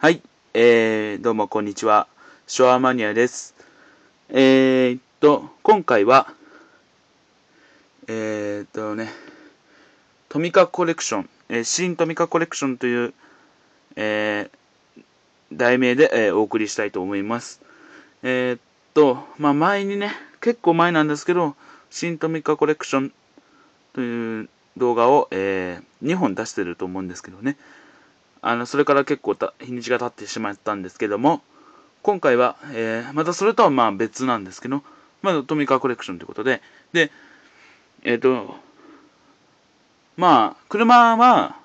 はい、えー、どうもこんにちは。ショアマニアです。えーっと、今回は、えーっとね、トミカコレクション、えー新トミカコレクションという、えー題名で、えーお送りしたいと思います。えーっと、まあ、前にね、結構前なんですけど、新トミカコレクションという動画を、えー2本出してると思うんですけどね。あの、それから結構た日にちが経ってしまったんですけども、今回は、えーまたそれとはまあ別なんですけど、まだトミカコレクションということで、で、えっ、と、まあ、車は、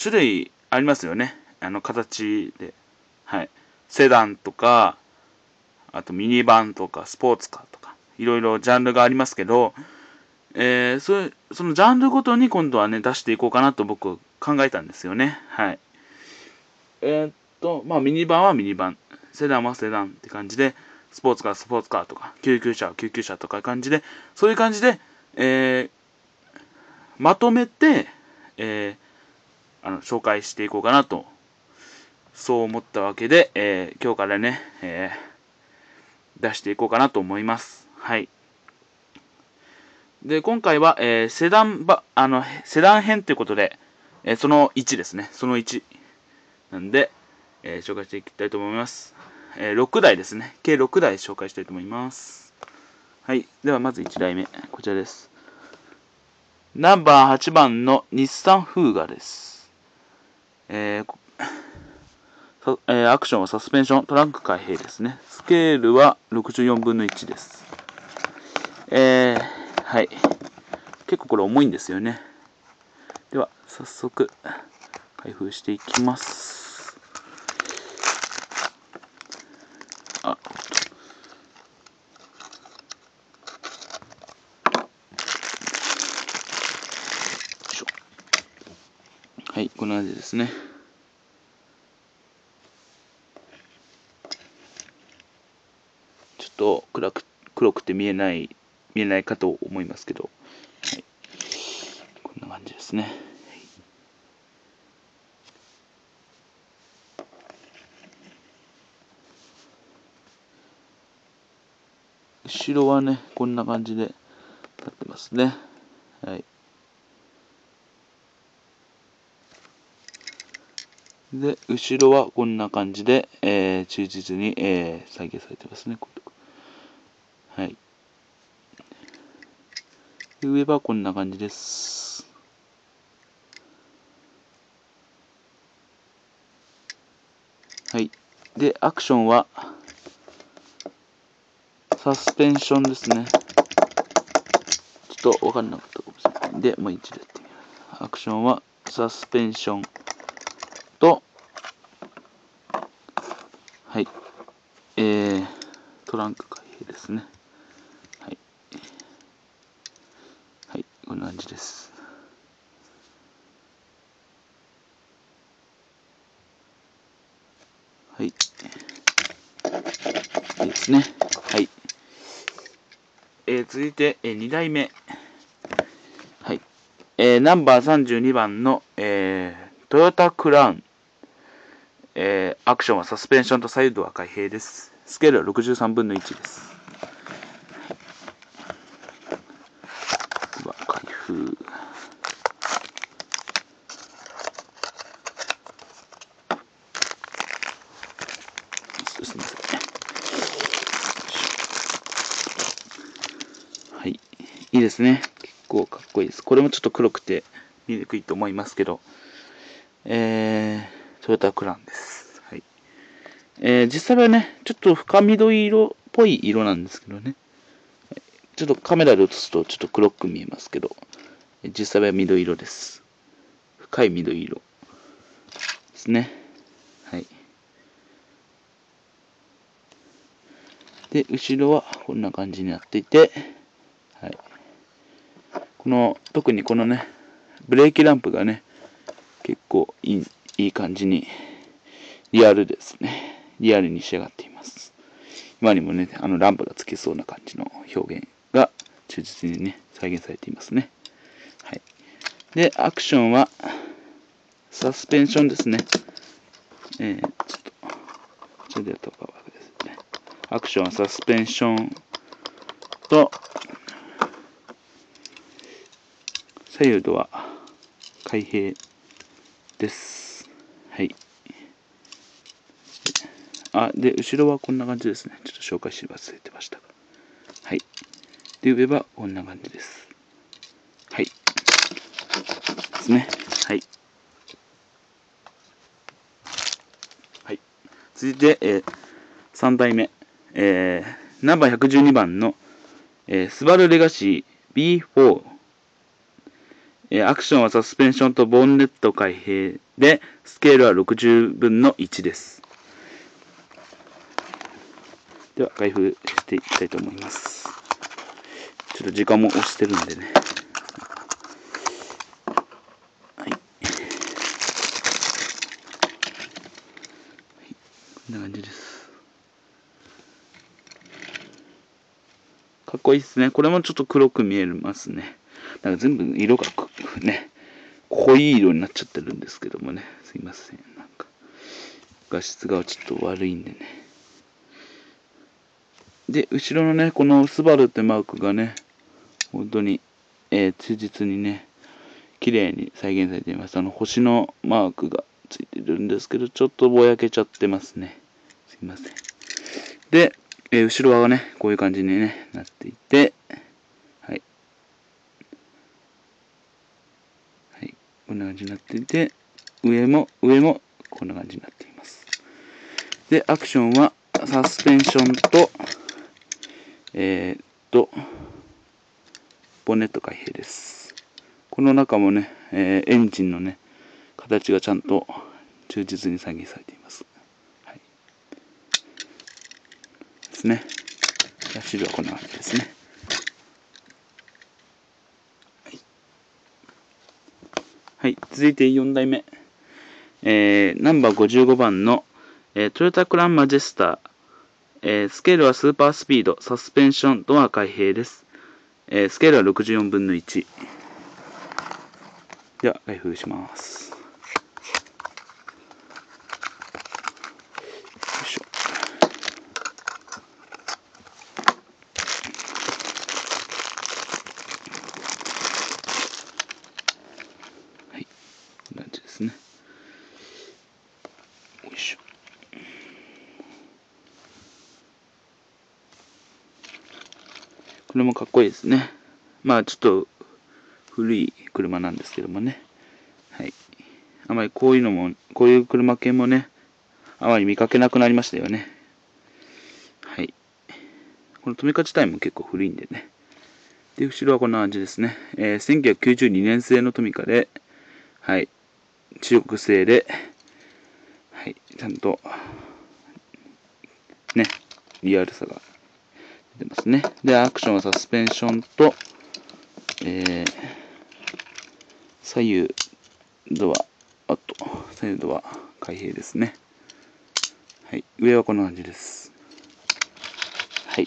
種類ありますよね。あの、形で。はい。セダンとか、あとミニバンとか、スポーツカーとか、いろいろジャンルがありますけど、えーそそのジャンルごとに今度はね、出していこうかなと僕考えたんですよね。はい。えーっと、まあミニバンはミニバン、セダンはセダンって感じで、スポーツカー、スポーツカーとか、救急車は救急車とか感じで、そういう感じで、えーまとめて、えーあの、紹介していこうかなと、そう思ったわけで、えー今日からね、えー出していこうかなと思います。はい。で、今回は、えーセダンば、あの、セダン編ということで、えーその1ですね。その1。なんで、えー紹介していきたいと思います。えー6台ですね。計6台紹介したいと思います。はい。では、まず1台目。こちらです。ナンバー8番の日産フーガです。えーえーアクションはサスペンション、トランク開閉ですね。スケールは64分の1です。えー、はい。結構これ重いんですよね。早速、開封していきます。あ、はい、こんな感じですね。ちょっと暗く黒くて見えない見えないかと思いますけど、はい、こんな感じですね。後ろはね、こんな感じで立ってますね。はい。で、後ろはこんな感じで、えー忠実に、えー再現されてますね。はい。上はこんな感じです。はい。で、アクションは、サスペンションですね。ちょっとわかんなかったかもしれないんで、もう一度やってみます。アクションは、サスペンションと、はい。えー、トランク開閉ですね。はい。はい、こんな感じです。はい。いいですね。はい。えー、続いて、えー、2代目。はい。えー、ナンバー32番の、えー、トヨタクラウン。えー、アクションはサスペンションとサイドは開閉です。スケールは63分の1です。では、開封。すみません。はい。いいですね。結構かっこいいです。これもちょっと黒くて見にくいと思いますけど、えー、トヨタクランです。はい。えー、実際はね、ちょっと深緑色っぽい色なんですけどね。ちょっとカメラで映すとちょっと黒く見えますけど、実際は緑色です。深い緑色ですね。はい。で、後ろはこんな感じになっていて、はい。この、特にこのね、ブレーキランプがね、結構いいいい感じに、リアルですね。リアルに仕上がっています。今にもね、あのランプがつきそうな感じの表現が忠実にね、再現されていますね。はい。で、アクションは、サスペンションですね。えー、ちょっと、それでやった方がですね。アクションはサスペンションと、左右ドア、開閉です。はい。あ、で、後ろはこんな感じですね。ちょっと紹介し忘れてましたが。はい。で、上はこんな感じです。はい。ですね。はい。はい。続いて、えー、3代目。えー、ナンバー112番の、えー、スバルレガシー B4。え、アクションはサスペンションとボンネット開閉で、スケールは60分の1です。では、開封していきたいと思います。ちょっと時間も押してるんでね。はい。はい、こんな感じです。かっこいいですね。これもちょっと黒く見えますね。なんか全部色がね、濃い色になっちゃってるんですけどもね。すいません。なんか、画質がちょっと悪いんでね。で、後ろのね、このスバルってマークがね、本当に、えー、忠実にね、綺麗に再現されています。あの、星のマークがついてるんですけど、ちょっとぼやけちゃってますね。すいません。で、えー、後ろ側がね、こういう感じに、ね、なっていて、はい。はい。こんな感じになっていて、上も、上も、こんな感じになっています。で、アクションは、サスペンションと、えー、っと、ボンネット開閉です。この中もね、えー、エンジンのね、形がちゃんと忠実に再現されています。はい。ですね。シールはこんな感じですね。はい。はい、続いて4代目。えー、ナンバー55番の、えー、トヨタクランマジェスター、えー、スケールはスーパースピード、サスペンション、ドア開閉です。えー、スケールは64分の1。では、開封します。よいしょ。はい。こんな感じですね。よいしょ。これもかっこいいですね。まあちょっと古い車なんですけどもね。はい。あまりこういうのも、こういう車系もね、あまり見かけなくなりましたよね。はい。このトミカ自体も結構古いんでね。で、後ろはこんな感じですね。えー、1992年製のトミカで、はい。中国製で、はい。ちゃんと、ね、リアルさが出ますね。で、アクションはサスペンションと、えー、左右ドア、あと、左右ドア、開閉ですね。はい。上はこんな感じです。はい。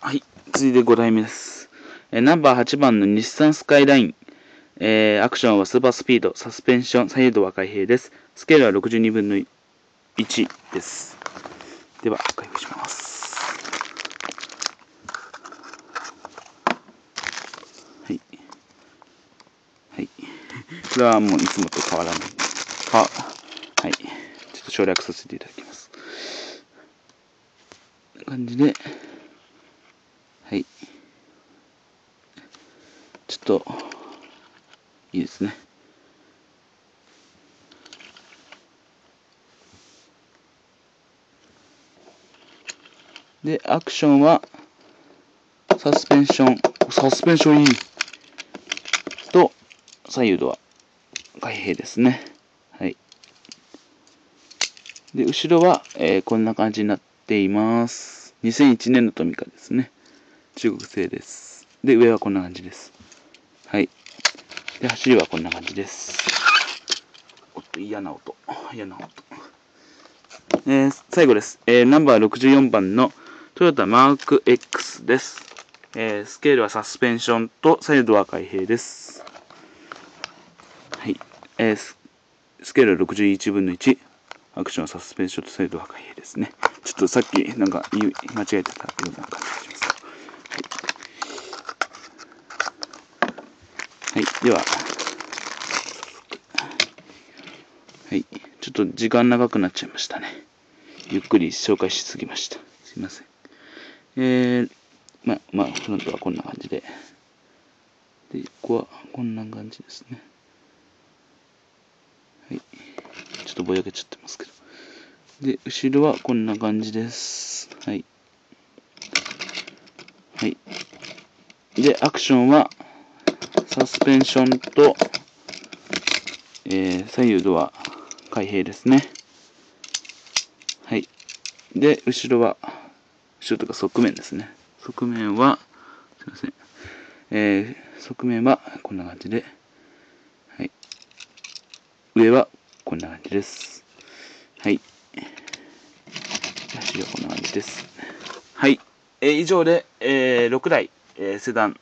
はい。続いて5台目です。えー、ナンバー8番の日産スカイライン。えー、アクションはスーパースピード、サスペンション、左右ドア開閉です。スケールは62分の1です。では、開封します。はい。はい。これはもういつもと変わらない。は、はい。ちょっと省略させていただきます。感じで、はい。ちょっと、いいですね。で、アクションは、サスペンション、サスペンションいい。と、左右ドア、開閉ですね。はい。で、後ろは、えー、こんな感じになっています。2001年のトミカですね。中国製です。で、上はこんな感じです。はい。で、走りはこんな感じです。おっと、嫌な音。嫌な音。えー、最後です。えー、ナンバー64番のトヨタマーク X です。えー、スケールはサスペンションとサイドは開閉です。はい。えー、ススケールは61分の1、アクションはサスペンションとサイド破壊ですね。ちょっとさっきなんか言い間違えてたような感じがします。はい。はい、では、はい。ちょっと時間長くなっちゃいましたね。ゆっくり紹介しすぎました。すいません。えー、まあ、まあ、フロントはこんな感じで。で、ここはこんな感じですね。はい。ちょっとぼやけちゃってますけど。で、後ろはこんな感じです。はい。はい。で、アクションは、サスペンションと、えー、左右ドア開閉ですね。はい。で、後ろは、後ろとか側面ですね。側面は、すいません。えー、側面はこんな感じで、はい。上はこんな感じです。はい。足はこんな感じです。はい。えー、以上で、えー、6台、えー、セダン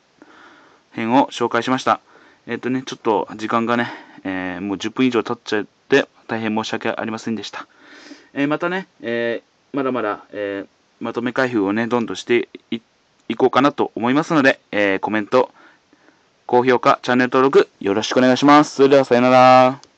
編を紹介しました。えっ、とね、ちょっと時間がね、えもう10分以上経っちゃって、大変申し訳ありませんでした。えまたね、えまだまだ、えまとめ開封をね、どんどんしていこうかなと思いますので、えコメント、高評価、チャンネル登録よろしくお願いします。それではさよなら。